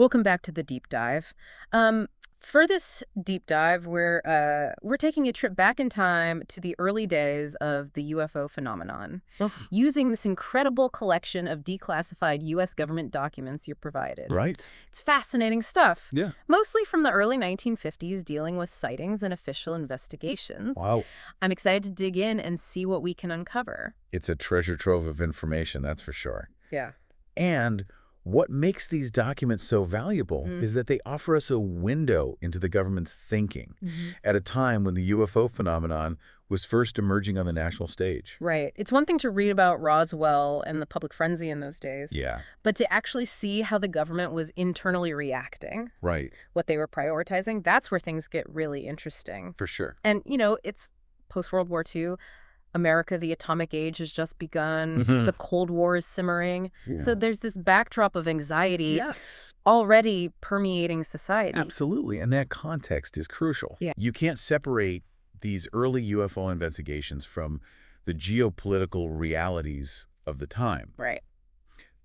Welcome back to the deep dive. Um, for this deep dive, we're uh, we're taking a trip back in time to the early days of the UFO phenomenon, Oh. using this incredible collection of declassified U.S. government documents you provided. Right. It's fascinating stuff, Yeah. mostly from the early 1950s, dealing with sightings and official investigations. Wow. I'm excited to dig in and see what we can uncover. It's a treasure trove of information, that's for sure. Yeah. And what makes these documents so valuable Mm. is that they offer us a window into the government's thinking at a time when the UFO phenomenon was first emerging on the national stage. Right. It's one thing to read about Roswell and the public frenzy in those days, Yeah, but to actually see how the government was internally reacting, right. what they were prioritizing, that's where things get really interesting. For sure. And, you know, it's post World War II. America, the atomic age has just begun. Mhm. The Cold War is simmering. So there's this backdrop of anxiety yes, already permeating society. absolutely. And that context is crucial. Yeah. You can't separate these early UFO investigations from the geopolitical realities of the time. Right.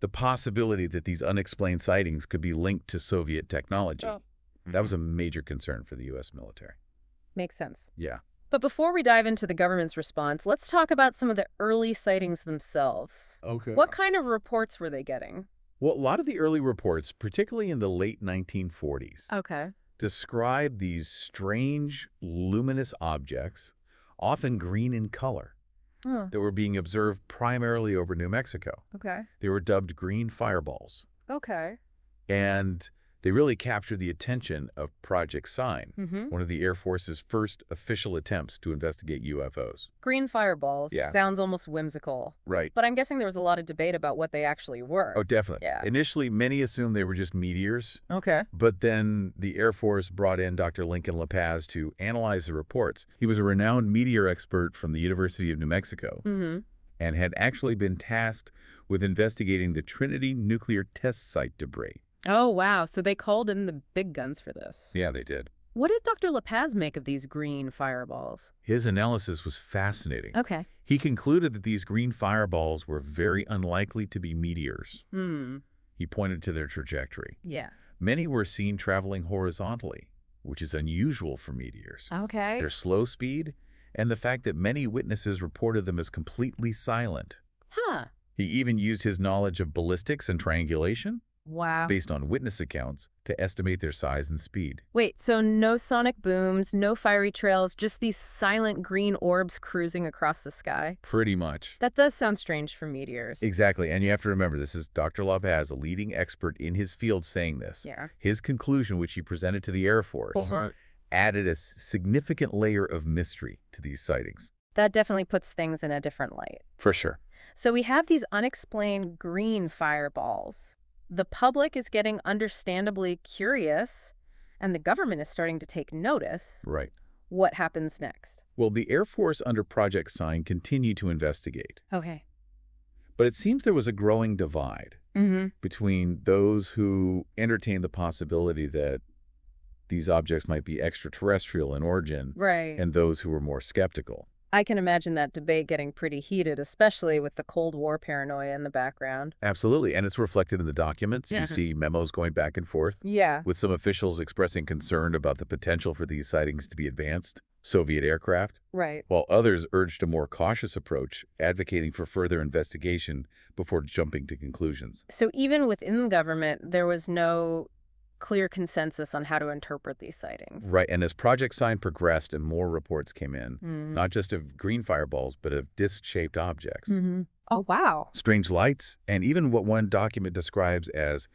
the possibility that these unexplained sightings could be linked to Soviet technology. Oh. That was a major concern for the U.S. military. Makes sense. Yeah. But before we dive into the government's response, let's talk about some of the early sightings themselves. Okay. What kind of reports were they getting? Well, a lot of the early reports, particularly in the late 1940s, Okay. describe these strange, luminous objects, often green in color, Huh. that were being observed primarily over New Mexico. Okay. They were dubbed green fireballs, Okay. and they really captured the attention of Project Sign, Mm-hmm. one of the Air Force's first official attempts to investigate UFOs. Green fireballs. Yeah. Sounds almost whimsical. Right. But I'm guessing there was a lot of debate about what they actually were. Oh, definitely. Yeah. Initially, many assumed they were just meteors, Okay. but then the Air Force brought in Dr. Lincoln LaPaz to analyze the reports. He was a renowned meteor expert from the University of New Mexico Mm-hmm. and had actually been tasked with investigating the Trinity nuclear test site debris. Oh, wow. So they called in the big guns for this. Yeah, they did. What did Dr. LaPaz make of these green fireballs? His analysis was fascinating. Okay. He concluded that these green fireballs were very unlikely to be meteors. Hmm. He pointed to their trajectory. Yeah. Many were seen traveling horizontally, which is unusual for meteors. Okay. Their slow speed, and the fact that many witnesses reported them as completely silent. Huh. He even used his knowledge of ballistics and triangulation, Wow. based on witness accounts, to estimate their size and speed. Wait, so no sonic booms, no fiery trails, just these silent green orbs cruising across the sky? Pretty much. That does sound strange for meteors. Exactly, and you have to remember, this is Dr. LaPaz, a leading expert in his field, saying this. Yeah. His conclusion, which he presented to the Air Force, added a significant layer of mystery to these sightings. That definitely puts things in a different light. For sure. So we have these unexplained green fireballs. The public is getting understandably curious, and the government is starting to take notice. Right. What happens next? Well, the Air Force under Project Sign continued to investigate, Okay. but it seems there was a growing divide Mm-hmm. between those who entertained the possibility that these objects might be extraterrestrial in origin Right. and those who were more skeptical. I can imagine that debate getting pretty heated, especially with the Cold War paranoia in the background. Absolutely, and it's reflected in the documents. Yeah. You see memos going back and forth, Yeah. with some officials expressing concern about the potential for these sightings to be advanced Soviet aircraft, Right. while others urged a more cautious approach, advocating for further investigation before jumping to conclusions. So even within the government, there was no clear consensus on how to interpret these sightings. Right, and as Project Sign progressed and more reports came in, Mm. not just of green fireballs, but of disc-shaped objects, Mm-hmm. Oh, wow. strange lights, and even what one document describes as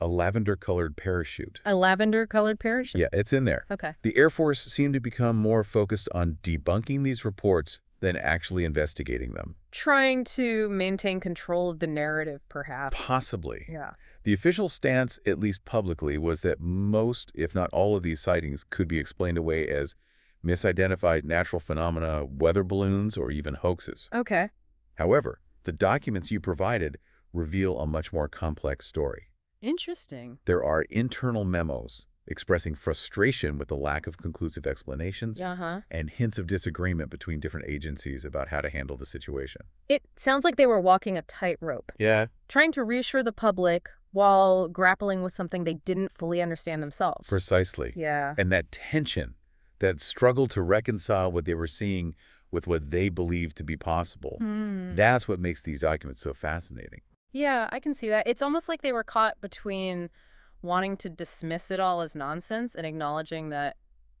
a lavender-colored parachute. A lavender colored parachute. Yeah, it's in there. Okay. The Air Force seemed to become more focused on debunking these reports than actually investigating them. Trying to maintain control of the narrative, perhaps. Possibly. Yeah. The official stance, at least publicly, was that most, if not all of these sightings could be explained away as misidentified natural phenomena, weather balloons, or even hoaxes. Okay. However, the documents you provided reveal a much more complex story. Interesting. There are internal memos expressing frustration with the lack of conclusive explanations Uh-huh. and hints of disagreement between different agencies about how to handle the situation. It sounds like they were walking a tightrope, Yeah, trying to reassure the public while grappling with something they didn't fully understand themselves. Precisely. Yeah. And that tension, that struggle to reconcile what they were seeing with what they believed to be possible, Hmm. that's what makes these documents so fascinating. Yeah, I can see that. It's almost like they were caught between wanting to dismiss it all as nonsense and acknowledging that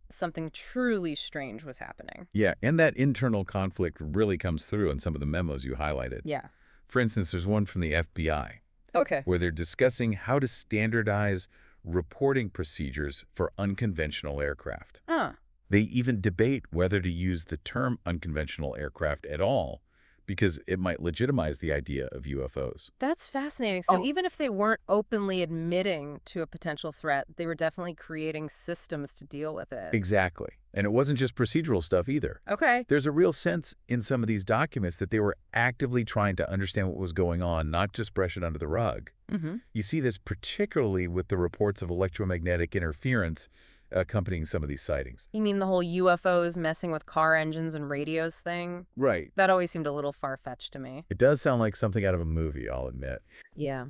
something truly strange was happening. Yeah, and that internal conflict really comes through in some of the memos you highlighted. Yeah. For instance, there's one from the FBI Okay. where they're discussing how to standardize reporting procedures for unconventional aircraft. Huh. They even debate whether to use the term unconventional aircraft at all because it might legitimize the idea of UFOs. That's fascinating. So Oh. even if they weren't openly admitting to a potential threat, they were definitely creating systems to deal with it. Exactly. And it wasn't just procedural stuff either. Okay. There's a real sense in some of these documents that they were actively trying to understand what was going on, not just brush it under the rug. Mm-hmm. You see this particularly with the reports of electromagnetic interference accompanying some of these sightings. You mean the whole UFOs messing with car engines and radios thing? Right. That always seemed a little far-fetched to me. It does sound like something out of a movie, I'll admit. Yeah.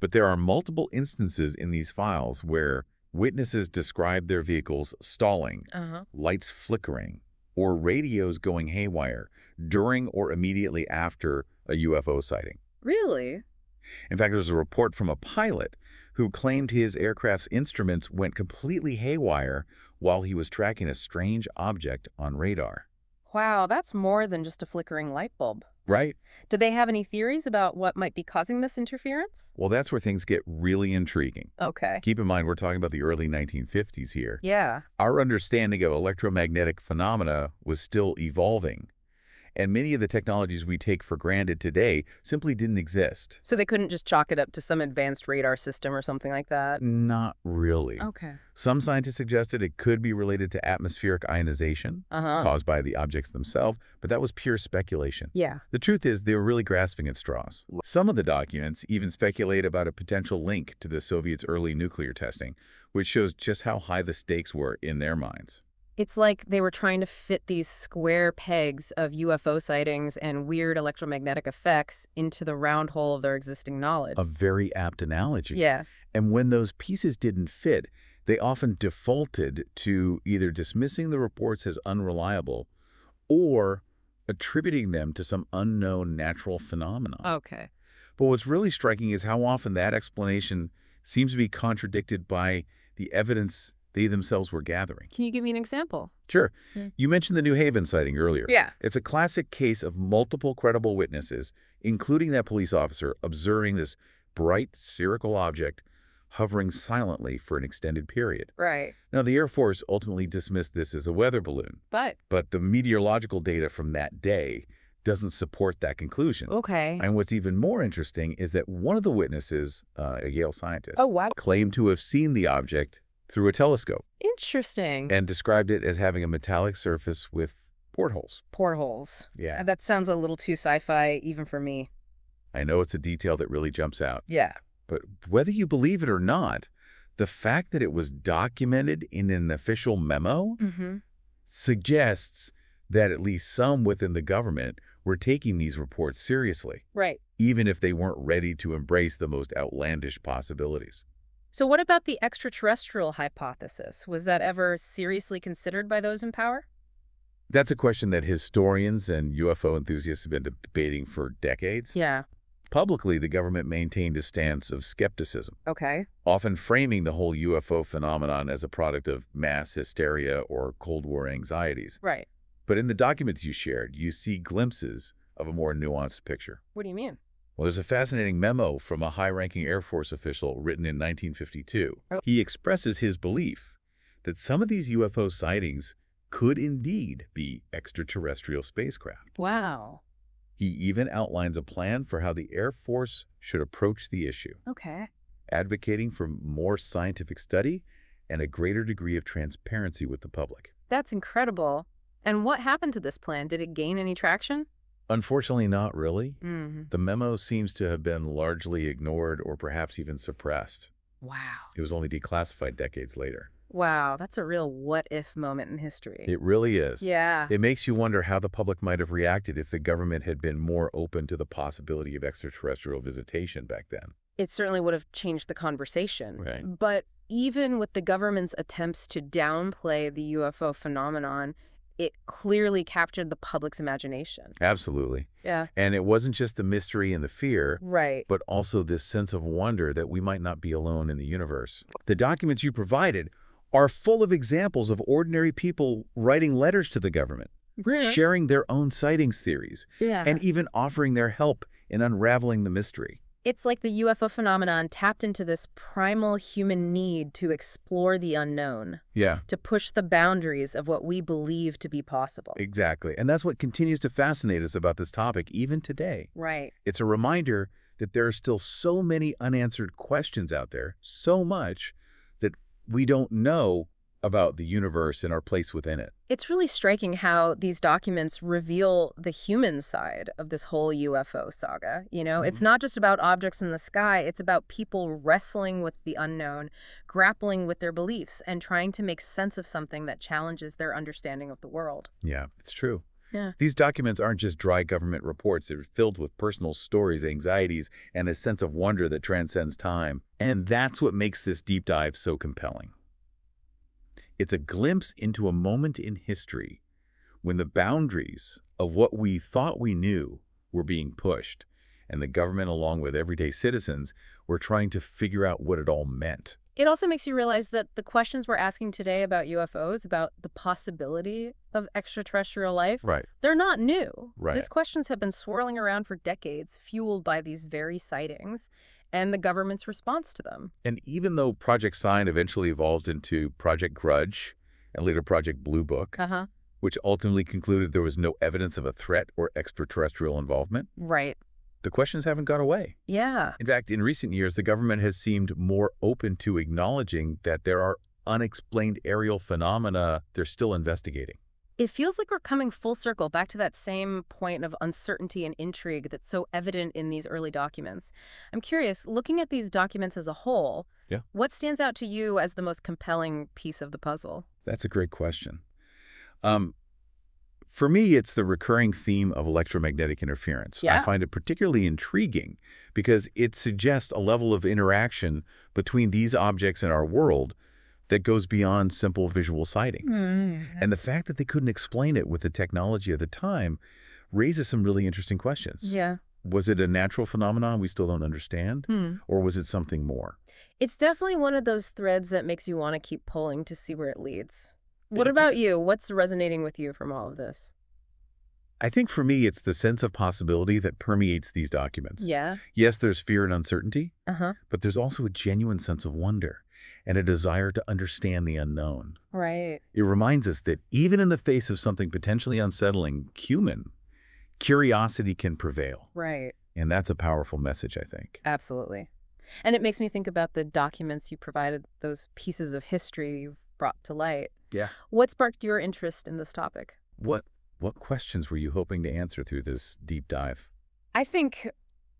But there are multiple instances in these files where witnesses describe their vehicles stalling, Uh-huh. lights flickering, or radios going haywire during or immediately after a UFO sighting. Really? In fact, there's a report from a pilot who claimed his aircraft's instruments went completely haywire while he was tracking a strange object on radar. Wow, that's more than just a flickering light bulb. Right? Do they have any theories about what might be causing this interference? Well, that's where things get really intriguing. Okay. Keep in mind, we're talking about the early 1950s here. Yeah. Our understanding of electromagnetic phenomena was still evolving, and many of the technologies we take for granted today simply didn't exist. So they couldn't just chalk it up to some advanced radar system or something like that? Not really. Okay. Some scientists suggested it could be related to atmospheric ionization Uh-huh. caused by the objects themselves, but that was pure speculation. Yeah. The truth is, they were really grasping at straws. Some of the documents even speculate about a potential link to the Soviets' early nuclear testing, which shows just how high the stakes were in their minds. It's like they were trying to fit these square pegs of UFO sightings and weird electromagnetic effects into the round hole of their existing knowledge. A very apt analogy. yeah. And when those pieces didn't fit, they often defaulted to either dismissing the reports as unreliable or attributing them to some unknown natural phenomenon. Okay. But what's really striking is how often that explanation seems to be contradicted by the evidence they themselves were gathering. Can you give me an example? Sure. Hmm. You mentioned the New Haven sighting earlier. Yeah. It's a classic case of multiple credible witnesses, including that police officer, observing this bright spherical object hovering silently for an extended period. Right. Now, the Air Force ultimately dismissed this as a weather balloon, But, but the meteorological data from that day doesn't support that conclusion. okay. And what's even more interesting is that one of the witnesses, uh, a Yale scientist, Oh, wow. claimed to have seen the object through a telescope Interesting. and described it as having a metallic surface with portholes. Portholes. Yeah. That sounds a little too sci-fi even for me. I know it's a detail that really jumps out, Yeah. but whether you believe it or not, the fact that it was documented in an official memo Mm-hmm. suggests that at least some within the government were taking these reports seriously, Right. even if they weren't ready to embrace the most outlandish possibilities. So what about the extraterrestrial hypothesis? Was that ever seriously considered by those in power? That's a question that historians and UFO enthusiasts have been debating for decades. Yeah. Publicly, the government maintained a stance of skepticism, Okay. often framing the whole UFO phenomenon as a product of mass hysteria or Cold War anxieties. Right. But in the documents you shared, you see glimpses of a more nuanced picture. What do you mean? Well, there's a fascinating memo from a high-ranking Air Force official written in 1952. Oh. He expresses his belief that some of these UFO sightings could indeed be extraterrestrial spacecraft. Wow. He even outlines a plan for how the Air Force should approach the issue, Okay. advocating for more scientific study and a greater degree of transparency with the public. That's incredible. And what happened to this plan? Did it gain any traction? Unfortunately, not really. Mm-hmm. The memo seems to have been largely ignored or perhaps even suppressed. Wow. It was only declassified decades later. Wow, that's a real what-if moment in history. It really is. yeah. It makes you wonder how the public might have reacted if the government had been more open to the possibility of extraterrestrial visitation back then. It certainly would have changed the conversation. Right. But even with the government's attempts to downplay the UFO phenomenon, it clearly captured the public's imagination. Absolutely. Yeah. And it wasn't just the mystery and the fear, Right. but also this sense of wonder that we might not be alone in the universe. The documents you provided are full of examples of ordinary people writing letters to the government, really? sharing their own sightings theories, Yeah. and even offering their help in unraveling the mystery. It's like the UFO phenomenon tapped into this primal human need to explore the unknown, Yeah, to push the boundaries of what we believe to be possible. exactly. And that's what continues to fascinate us about this topic even today. Right. It's a reminder that there are still so many unanswered questions out there, so much that we don't know about the universe and our place within it. It's really striking how these documents reveal the human side of this whole UFO saga. You know, it's Mhm. not just about objects in the sky, it's about people wrestling with the unknown, grappling with their beliefs, and trying to make sense of something that challenges their understanding of the world. Yeah, it's true. Yeah. These documents aren't just dry government reports. They're filled with personal stories, anxieties, and a sense of wonder that transcends time. And that's what makes this deep dive so compelling. It's a glimpse into a moment in history when the boundaries of what we thought we knew were being pushed, and the government, along with everyday citizens, were trying to figure out what it all meant. It also makes you realize that the questions we're asking today about UFOs, about the possibility of extraterrestrial life, Right. they're not new. Right. These questions have been swirling around for decades, fueled by these very sightings and the government's response to them. And even though Project Sign eventually evolved into Project Grudge and later Project Blue Book, Uh-huh. which ultimately concluded there was no evidence of a threat or extraterrestrial involvement, Right. the questions haven't gone away. Yeah. In fact, in recent years, the government has seemed more open to acknowledging that there are unexplained aerial phenomena they're still investigating. It feels like we're coming full circle back to that same point of uncertainty and intrigue that's so evident in these early documents. I'm curious, looking at these documents as a whole, Yeah. what stands out to you as the most compelling piece of the puzzle? That's a great question. Um, for me, it's the recurring theme of electromagnetic interference. I find it particularly intriguing because it suggests a level of interaction between these objects and our world that goes beyond simple visual sightings. And the fact that they couldn't explain it with the technology of the time raises some really interesting questions. Yeah. Was it a natural phenomenon we still don't understand? Hmm. Or was it something more? It's definitely one of those threads that makes you want to keep pulling to see where it leads. What about you? What's resonating with you from all of this? I think for me, it's the sense of possibility that permeates these documents. Yeah. Yes, there's fear and uncertainty, Uh-huh. but there's also a genuine sense of wonder and a desire to understand the unknown. Right. It reminds us that even in the face of something potentially unsettling, human, curiosity can prevail. Right. And that's a powerful message, I think. Absolutely. And it makes me think about the documents you provided, those pieces of history you've brought to light. Yeah. What sparked your interest in this topic? What what questions were you hoping to answer through this deep dive? I think,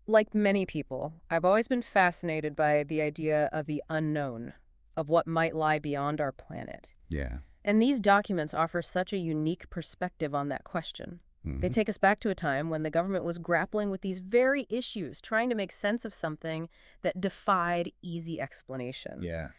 like many people, I've always been fascinated by the idea of the unknown, of what might lie beyond our planet. Yeah. And these documents offer such a unique perspective on that question. They Mhm. take us back to a time when the government was grappling with these very issues, trying to make sense of something that defied easy explanation. Yeah.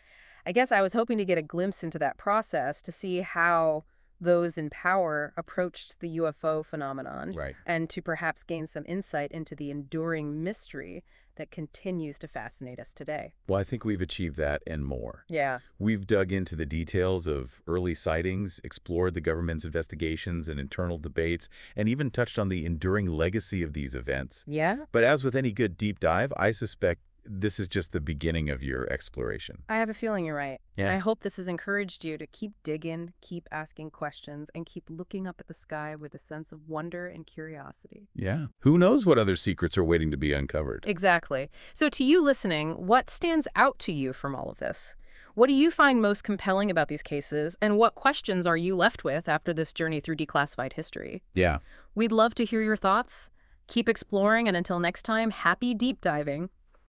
I guess I was hoping to get a glimpse into that process to see how those in power approached the UFO phenomenon Right. and to perhaps gain some insight into the enduring mystery that continues to fascinate us today. Well, I think we've achieved that and more. Yeah. We've dug into the details of early sightings, explored the government's investigations and internal debates, and even touched on the enduring legacy of these events. Yeah? But as with any good deep dive, I suspect this is just the beginning of your exploration. I have a feeling you're right. And Yeah. I hope this has encouraged you to keep digging, keep asking questions, and keep looking up at the sky with a sense of wonder and curiosity. Yeah. Who knows what other secrets are waiting to be uncovered? Exactly. So, to you listening, what stands out to you from all of this? What do you find most compelling about these cases, and what questions are you left with after this journey through declassified history? Yeah. We'd love to hear your thoughts. Keep exploring, and until next time, happy deep diving.